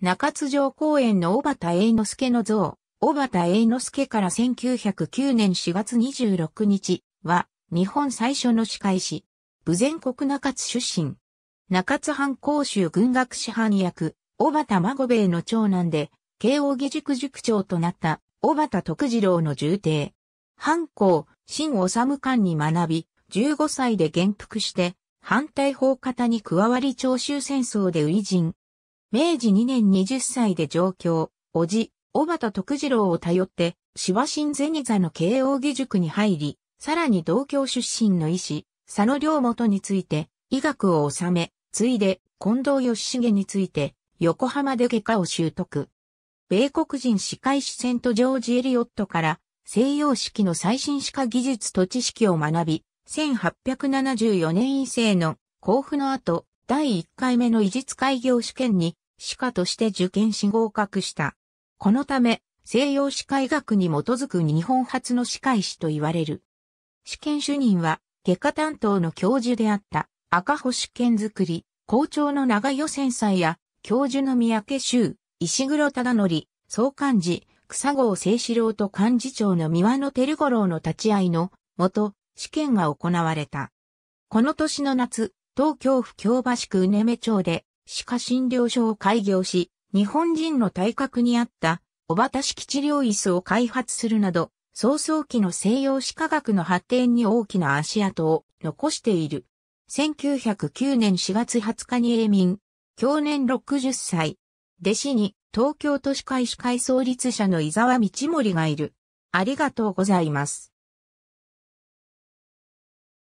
中津城公園の小畑栄之助の像、小畑栄之助から1909年4月26日は、日本最初の歯科医師、武前国中津出身。中津藩公衆軍学士藩役、小畑孫兵衛の長男で、慶応義塾塾長となった小畑徳次郎の重帝。藩校、新治官に学び、15歳で元服して、反対法方に加わり長州戦争で初陣。明治2年20歳で上京、おじ、小畑徳次郎を頼って、芝新銭座の慶応義塾に入り、さらに同郷出身の医師、佐野良元について、医学を収め、ついで、近藤義重について、横浜で外科を習得。米国人歯科医師セントジョージ・エリオットから西洋式の最新歯科技術と知識を学び、1874年以生の交付の後、第1回目の医術開業試験に歯科として受験し合格した。このため、西洋歯科医学に基づく日本初の歯科医師と言われる。試験主任は、外科担当の教授であった赤穂試験作り、校長の長与仙斎や、教授の三宅修、石黒忠則、総幹事、草郷清志郎と幹事長の三輪野照五郎の立ち会いのもと、試験が行われた。この年の夏、東京府京橋区宇根目町で歯科診療所を開業し、日本人の体格に合った小畑式治療椅子を開発するなど、早々期の西洋歯科学の発展に大きな足跡を残している。1909年4月20日に永民。去年60歳。弟子に東京都歯科医師会創立者の伊沢道森がいる。ありがとうございます。